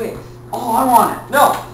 Wait. Oh, I want it. No.